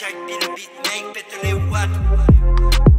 Jake B the beat, make better what.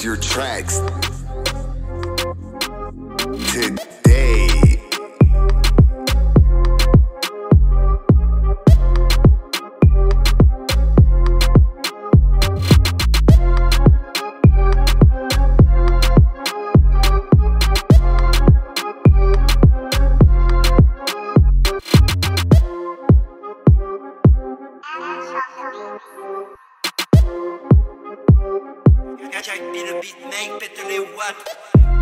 Your tracks today. Check beat beat make better what?